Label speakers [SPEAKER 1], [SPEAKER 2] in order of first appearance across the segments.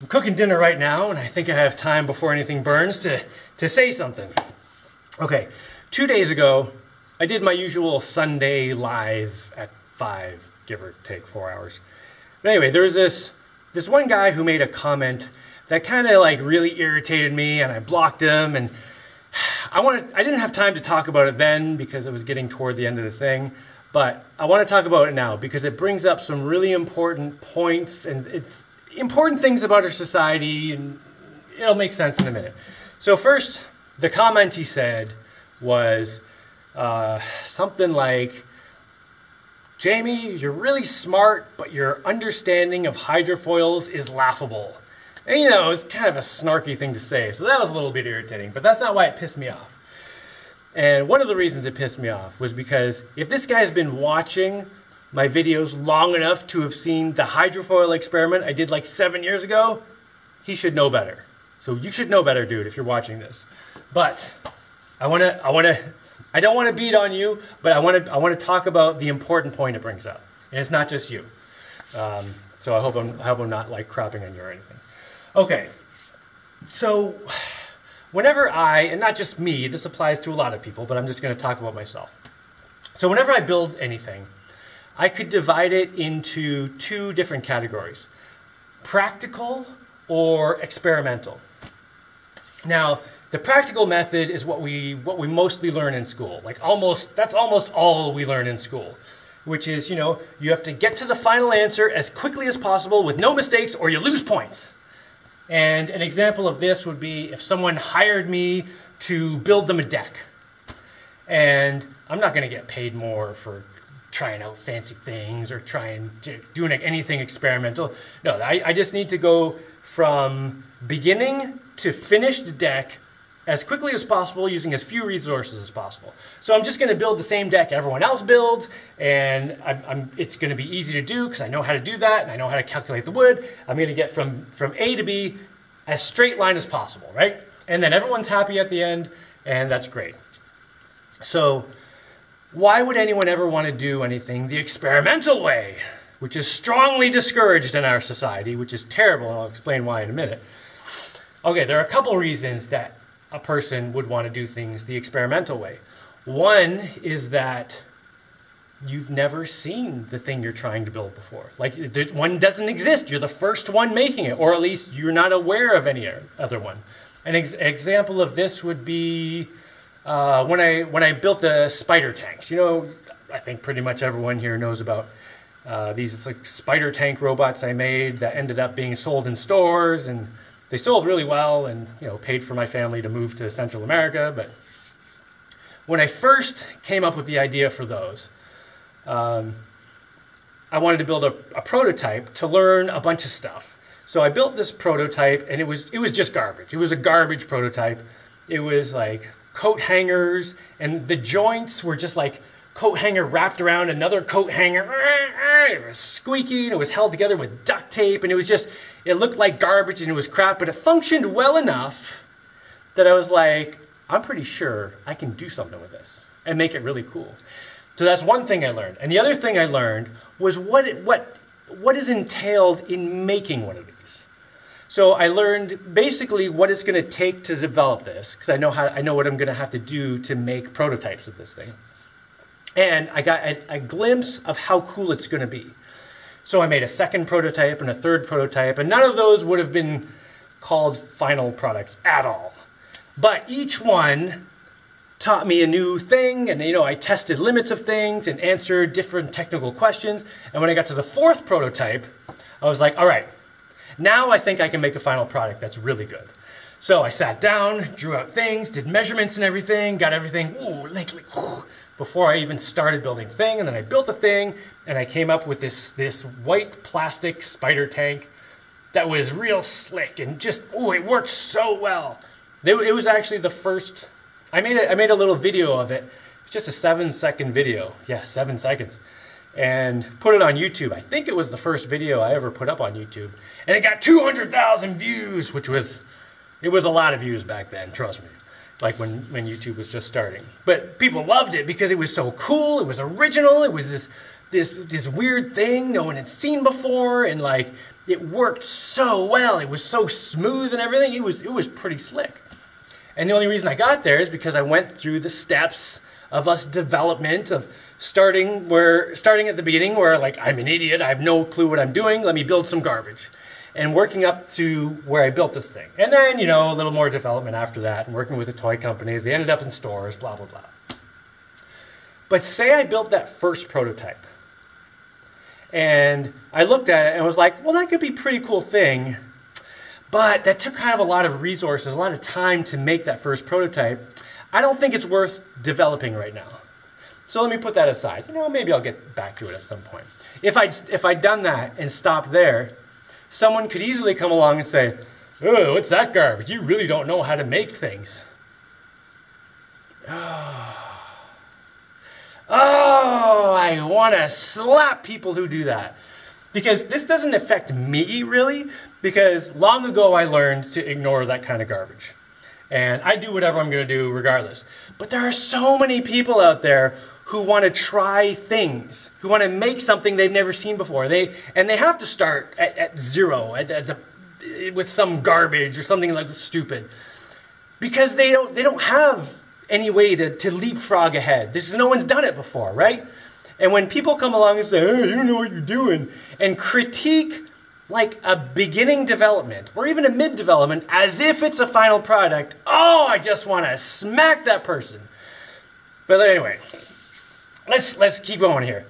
[SPEAKER 1] I'm cooking dinner right now, and I think I have time before anything burns to, to say something. Okay, two days ago, I did my usual Sunday live at 5, give or take four hours. But anyway, there was this, this one guy who made a comment that kind of like really irritated me, and I blocked him, and I wanted, I didn't have time to talk about it then because it was getting toward the end of the thing, but I want to talk about it now because it brings up some really important points and it's important things about our society, and it'll make sense in a minute. So, first, the comment he said was uh, something like, Jaimie, you're really smart, but your understanding of hydrofoils is laughable. And you know, it's kind of a snarky thing to say, so that was a little bit irritating, but that's not why it pissed me off. And one of the reasons it pissed me off was because if this guy's been watching my videos long enough to have seen the hydrofoil experiment I did like seven years ago, he should know better. So you should know better, dude, if you're watching this. But I want to, I want to, I don't want to beat on you, but I want to, I want to talk about the important point it brings up, and it's not just you. Um, so I hope I'm, I hope I'm not like crapping on you or anything. Okay, so whenever I, and not just me, this applies to a lot of people, but I'm just going to talk about myself. So whenever I build anything, I could divide it into two different categories practical or experimental. Now, the practical method is what we, what we mostly learn in school. Like almost, that's almost all we learn in school, which is, you know, you have to get to the final answer as quickly as possible with no mistakes or you lose points. And an example of this would be if someone hired me to build them a deck. And I'm not going to get paid more for trying out fancy things or trying to doing anything experimental. No, I, I just need to go from beginning to finished deck as quickly as possible using as few resources as possible. So I'm just going to build the same deck everyone else builds, and I'm, I'm, it's going to be easy to do because I know how to do that and I know how to calculate the wood. I'm going to get from, from A to B as straight line as possible, right? And then everyone's happy at the end, and that's great. So why would anyone ever want to do anything the experimental way, which is strongly discouraged in our society, which is terrible, and I'll explain why in a minute. Okay, there are a couple reasons that a person would want to do things the experimental way. One is that you've never seen the thing you're trying to build before. Like, one doesn't exist. You're the first one making it, or at least you're not aware of any other one. An ex- example of this would be uh, when I when I built the spider tanks, you know, I think pretty much everyone here knows about uh, these like spider tank robots I made that ended up being sold in stores, and they sold really well, and you know, paid for my family to move to Central America. But when I first came up with the idea for those, um, I wanted to build a, a prototype to learn a bunch of stuff. So I built this prototype, and it was it was just garbage. It was a garbage prototype. It was like coat hangers, and the joints were just like coat hanger wrapped around another coat hanger. It was squeaky it was held together with duct tape, and it was just, it looked like garbage and it was crap, but it functioned well enough that I was like, I'm pretty sure I can do something with this and make it really cool. So that's one thing I learned. And the other thing I learned was what, it, what, what is entailed in making one of these. So I learned basically what it's going to take to develop this because I know how I know what I'm going to have to do to make prototypes of this thing. And I got a, a glimpse of how cool it's going to be. So I made a second prototype and a third prototype, and none of those would have been called final products at all. But each one taught me a new thing, and you know, I tested limits of things and answered different technical questions. And when I got to the fourth prototype, I was like, all right, now I think I can make a final product that's really good. So I sat down, drew out things, did measurements and everything, got everything, ooh, like, like ooh, before I even started building thing. And then I built the thing, and I came up with this, this white plastic spider tank that was real slick and just, ooh, it worked so well. It was actually the first, I made, a, I made a little video of it. It's just a seven second video. Yeah, seven seconds and put it on YouTube. I think it was the first video I ever put up on YouTube. And it got 200,000 views, which was, it was a lot of views back then, trust me. Like when, when YouTube was just starting. But people loved it because it was so cool, it was original, it was this, this, this weird thing no one had seen before, and like, it worked so well. It was so smooth and everything. It was, it was pretty slick. And the only reason I got there is because I went through the steps of us development of starting where starting at the beginning where like I'm an idiot, I have no clue what I'm doing, let me build some garbage. And working up to where I built this thing. And then, you know, a little more development after that and working with a toy company. They ended up in stores, blah blah blah. But say I built that first prototype. And I looked at it and was like, well, that could be a pretty cool thing. But that took kind of a lot of resources, a lot of time to make that first prototype. I don't think it's worth developing right now. So let me put that aside. You know, maybe I'll get back to it at some point. If I'd, if I'd done that and stopped there, someone could easily come along and say, Oh, what's that garbage? You really don't know how to make things. Oh, I want to slap people who do that. Because this doesn't affect me really, because long ago I learned to ignore that kind of garbage. And I do whatever I'm going to do regardless. But there are so many people out there who want to try things, who want to make something they've never seen before. They and they have to start at, at zero, at, at the, with some garbage or something like stupid, because they don't they don't have any way to, to leapfrog ahead. This is no one's done it before, right? And when people come along and say, "Hey, you don't know what you're doing," and critique like a beginning development or even a mid development as if it's a final product, oh, I just want to smack that person. But anyway, let's let's keep going here.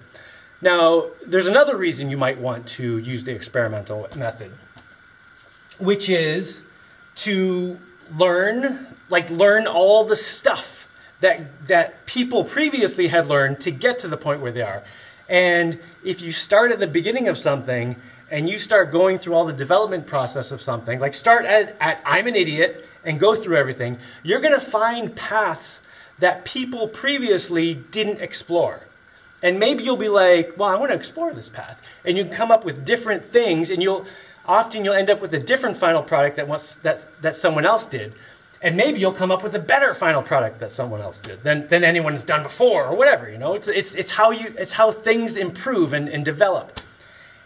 [SPEAKER 1] Now, there's another reason you might want to use the experimental method, which is to learn, like learn all the stuff that that people previously had learned to get to the point where they are. And if you start at the beginning of something and you start going through all the development process of something, like start at, at I'm an idiot and go through everything, you're going to find paths that people previously didn't explore. And maybe you'll be like, well, I want to explore this path. And you come up with different things, and you'll often you'll end up with a different final product that, that, that someone else did. And maybe you'll come up with a better final product that someone else did than, than anyone has done before or whatever. You know, it's, it's, it's, how, you, it's how things improve and, and develop.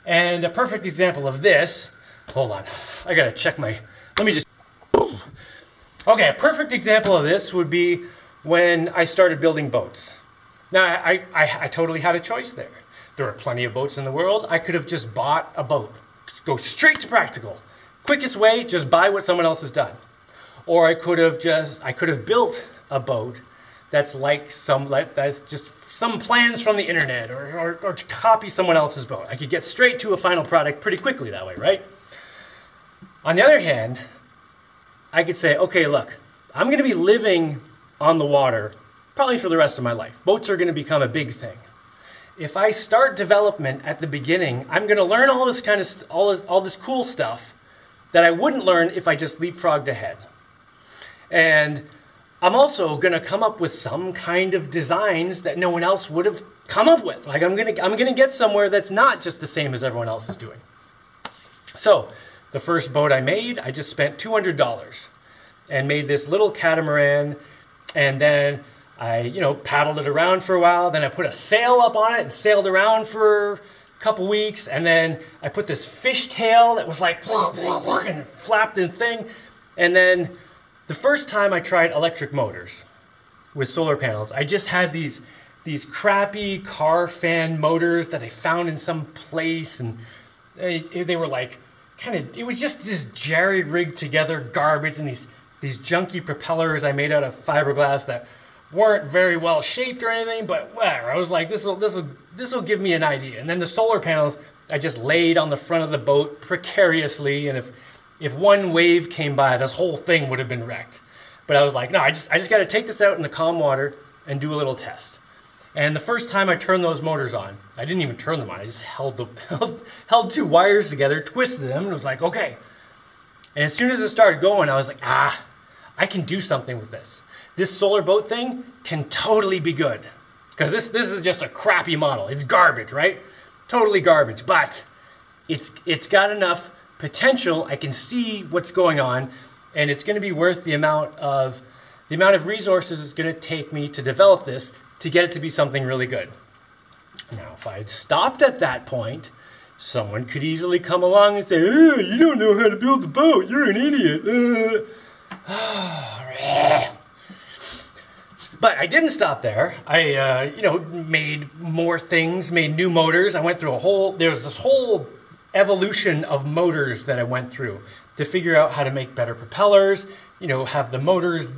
[SPEAKER 1] And a perfect example of this, hold on, I gotta check my, let me just, okay, a perfect example of this would be when I started building boats. Now, I, I, I totally had a choice there. There are plenty of boats in the world. I could have just bought a boat, go straight to practical. Quickest way, just buy what someone else has done. Or I could have just, I could have built a boat that's like some, that's just some plans from the internet or, or, or to copy someone else's boat. I could get straight to a final product pretty quickly that way, right? On the other hand, I could say, okay, look, I'm going to be living on the water probably for the rest of my life. Boats are going to become a big thing. If I start development at the beginning, I'm going to learn all this kind of all this, all this cool stuff that I wouldn't learn if I just leapfrogged ahead. And I'm also going to come up with some kind of designs that no one else would have come up with. Like I'm going to I'm going to get somewhere that's not just the same as everyone else is doing. So, the first boat I made, I just spent $200 and made this little catamaran and then I, you know, paddled it around for a while, then I put a sail up on it and sailed around for a couple weeks and then I put this fish tail that was like and flapped and thing and then the first time I tried electric motors with solar panels, I just had these these crappy car fan motors that I found in some place, and they, they were like kind of. It was just this jerry rigged together garbage, and these these junky propellers I made out of fiberglass that weren't very well shaped or anything. But whatever, I was like, this will this will this will give me an idea. And then the solar panels I just laid on the front of the boat precariously, and if if one wave came by, this whole thing would have been wrecked. But I was like, no, I just, I just got to take this out in the calm water and do a little test. And the first time I turned those motors on, I didn't even turn them on. I just held, the, held, held two wires together, twisted them, and was like, okay. And as soon as it started going, I was like, ah, I can do something with this. This solar boat thing can totally be good. Because this, this is just a crappy model. It's garbage, right? Totally garbage. But it's, it's got enough potential, I can see what's going on, and it's going to be worth the amount of the amount of resources it's going to take me to develop this to get it to be something really good. Now, if I had stopped at that point, someone could easily come along and say, you don't know how to build a boat, you're an idiot. Uh. but I didn't stop there. I, uh, you know, made more things, made new motors. I went through a whole, there's this whole evolution of motors that I went through to figure out how to make better propellers, you know, have the motors,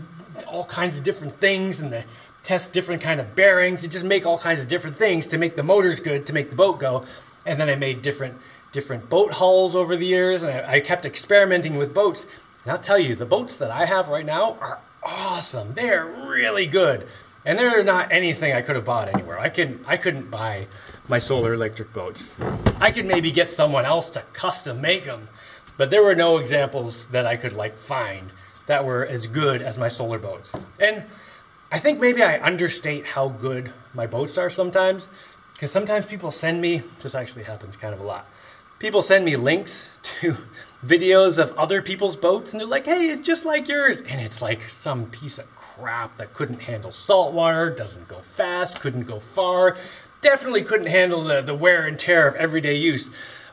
[SPEAKER 1] all kinds of different things, and the test different kind of bearings, and just make all kinds of different things to make the motors good, to make the boat go. And then I made different different boat hulls over the years, and I, I kept experimenting with boats. And I'll tell you, the boats that I have right now are awesome. They're really good. And they're not anything I could have bought anywhere. I can I couldn't buy my solar electric boats. I could maybe get someone else to custom make them, but there were no examples that I could like find that were as good as my solar boats. And I think maybe I understate how good my boats are sometimes, because sometimes people send me, this actually happens kind of a lot. People send me links to videos of other people's boats and they're like, hey, it's just like yours. And it's like some piece of crap that couldn't handle salt water, doesn't go fast, couldn't go far, definitely couldn't handle the, the wear and tear of everyday use.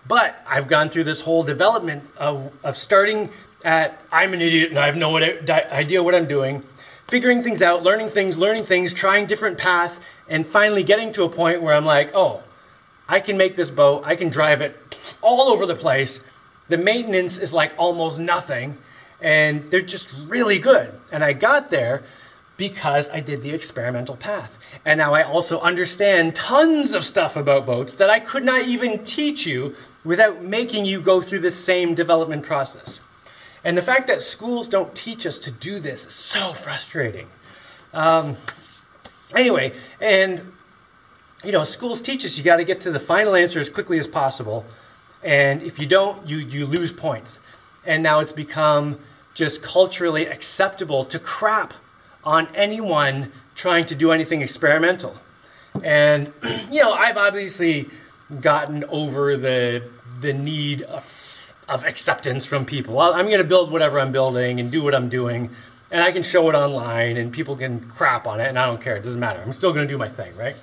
[SPEAKER 1] But I've gone through this whole development of, of starting at I'm an idiot and I have no idea what I'm doing, figuring things out, learning things, learning things, trying different paths, and finally getting to a point where I'm like, oh, I can make this boat, I can drive it all over the place. The maintenance is like almost nothing, and they're just really good. And I got there because I did the experimental path. And now I also understand tons of stuff about boats that I could not even teach you without making you go through the same development process. And the fact that schools don't teach us to do this is so frustrating. Um, anyway, and you know, schools teach us you got to get to the final answer as quickly as possible. And if you don't, you, you lose points. And now it's become just culturally acceptable to crap on anyone trying to do anything experimental. And, you know, I've obviously gotten over the, the need of, of acceptance from people. I'm going to build whatever I'm building and do what I'm doing, and I can show it online, and people can crap on it, and I don't care. It doesn't matter. I'm still going to do my thing, right?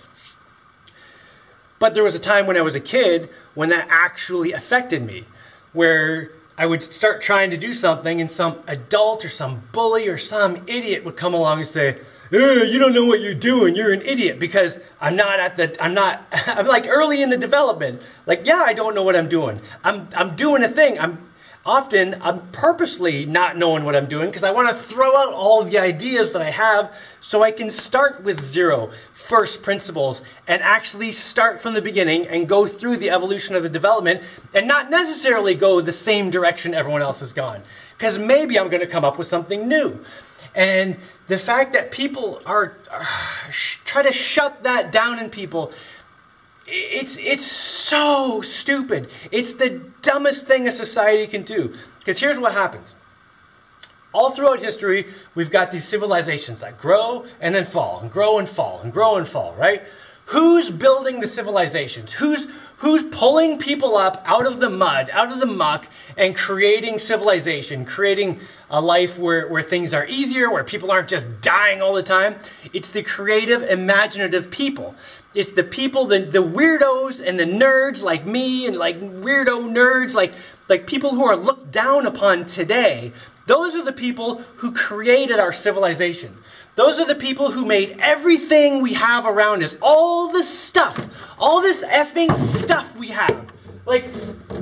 [SPEAKER 1] But there was a time when I was a kid when that actually affected me, where I would start trying to do something, and some adult or some bully or some idiot would come along and say, you don't know what you're doing. You're an idiot because I'm not at the, I'm not, I'm like early in the development. Like, yeah, I don't know what I'm doing. I'm, I'm doing a thing. I'm, often I'm purposely not knowing what I'm doing because I want to throw out all the ideas that I have so I can start with zero, first principles, and actually start from the beginning and go through the evolution of the development and not necessarily go the same direction everyone else has gone. Because maybe I'm going to come up with something new. And the fact that people are, uh, are try to shut that down in people it's it's so stupid. It's the dumbest thing a society can do. Because here's what happens. All throughout history, we've got these civilizations that grow and then fall, and grow and fall, and grow and fall, right? Who's building the civilizations? Who's who's pulling people up out of the mud, out of the muck, and creating civilization, creating a life where, where things are easier, where people aren't just dying all the time? It's the creative, imaginative people. It's the people, the, the weirdos and the nerds like me and like weirdo nerds, like, like people who are looked down upon today. Those are the people who created our civilization. Those are the people who made everything we have around us, all the stuff, all this effing stuff we have. Like,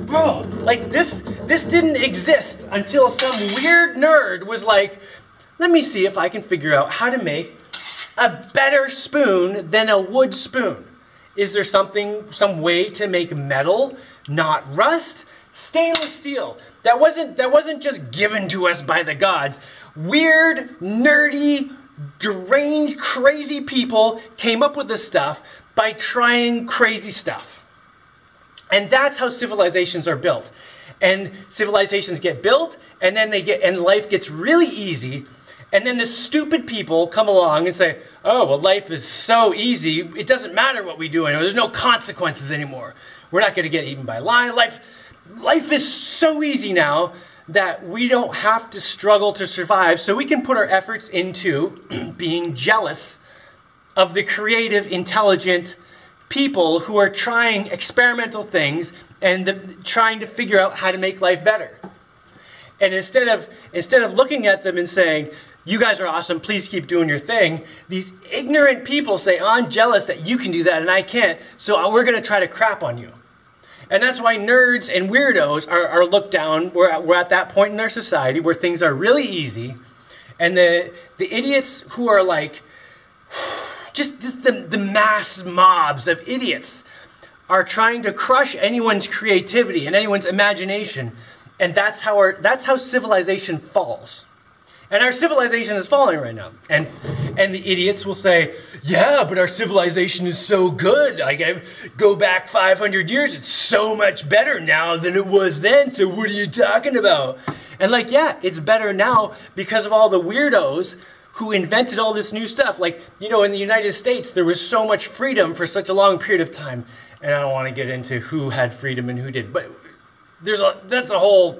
[SPEAKER 1] bro, like this, this didn't exist until some weird nerd was like, let me see if I can figure out how to make a better spoon than a wood spoon? Is there something, some way to make metal not rust? Stainless steel. That wasn't, that wasn't just given to us by the gods. Weird, nerdy, deranged, crazy people came up with this stuff by trying crazy stuff. And that's how civilizations are built. And civilizations get built, and then they get, and life gets really easy and then the stupid people come along and say, oh, well, life is so easy. It doesn't matter what we do anymore. There's no consequences anymore. We're not going to get eaten by lion. Life, life is so easy now that we don't have to struggle to survive. So we can put our efforts into being jealous of the creative, intelligent people who are trying experimental things and the, trying to figure out how to make life better. And instead of instead of looking at them and saying, "You guys are awesome. Please keep doing your thing," these ignorant people say, "I'm jealous that you can do that and I can't, so we're going to try to crap on you." And that's why nerds and weirdos are, are looked down. We're at, we're at that point in our society where things are really easy, and the the idiots who are like just, just the, the mass mobs of idiots are trying to crush anyone's creativity and anyone's imagination and that's how our that's how civilization falls and our civilization is falling right now. And and the idiots will say yeah but our civilization is so good. Like I go back 500 years it's so much better now than it was then so what are you talking about? And like yeah it's better now because of all the weirdos who invented all this new stuff. Like you know in the united states there was so much freedom for such a long period of time. And i don't want to get into who had freedom and who did but there's a that's a whole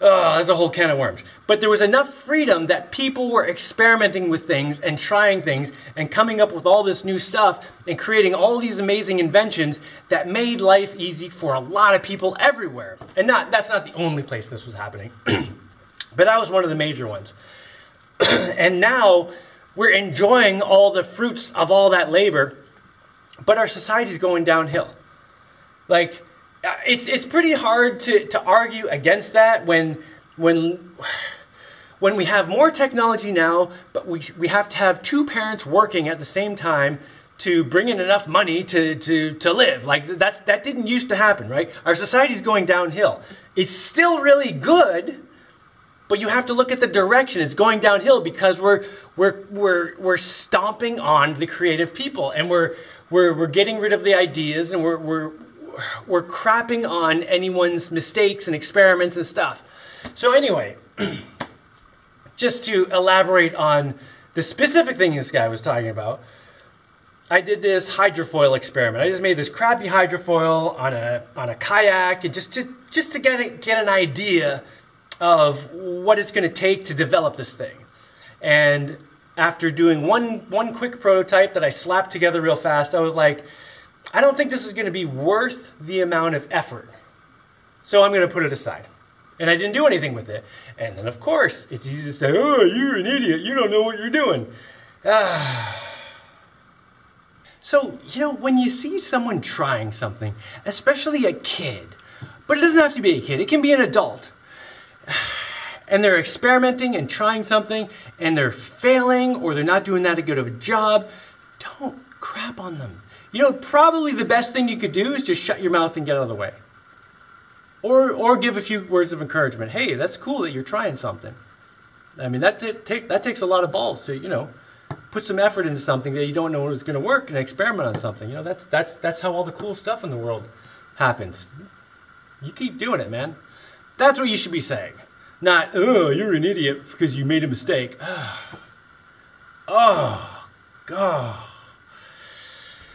[SPEAKER 1] uh, that's a whole can of worms. But there was enough freedom that people were experimenting with things and trying things and coming up with all this new stuff and creating all these amazing inventions that made life easy for a lot of people everywhere. And not that's not the only place this was happening, but that was one of the major ones. and now we're enjoying all the fruits of all that labor, but our society is going downhill. Like Uh, it's it's pretty hard to, to argue against that when when when we have more technology now, but we, we have to have two parents working at the same time to bring in enough money to, to, to live. Like that's, that didn't used to happen, right? Our society's going downhill. It's still really good, but you have to look at the direction. It's going downhill because we're, we're, we're, we're stomping on the creative people and we're, we're, we're getting rid of the ideas and we're, we're, we're crapping on anyone's mistakes and experiments and stuff. So anyway, just to elaborate on the specific thing this guy was talking about, I did this hydrofoil experiment. I just made this crappy hydrofoil on a on a kayak, and just to just to get a, get an idea of what it's going to take to develop this thing. And after doing one one quick prototype that I slapped together real fast, I was like, I don't think this is going to be worth the amount of effort. So I'm going to put it aside. And I didn't do anything with it. And then, of course, it's easy to say, oh, you're an idiot. You don't know what you're doing. Ah. So, you know, when you see someone trying something, especially a kid, but it doesn't have to be a kid, it can be an adult, and they're experimenting and trying something, and they're failing or they're not doing that a good of a job, don't crap on them. You know, probably the best thing you could do is just shut your mouth and get out of the way. Or, or give a few words of encouragement. Hey, that's cool that you're trying something. I mean, that, t- take, that takes a lot of balls to, you know, put some effort into something that you don't know is going to work and experiment on something. You know, that's, that's, that's how all the cool stuff in the world happens. You keep doing it, man. That's what you should be saying. Not, oh, you're an idiot because you made a mistake. oh, God.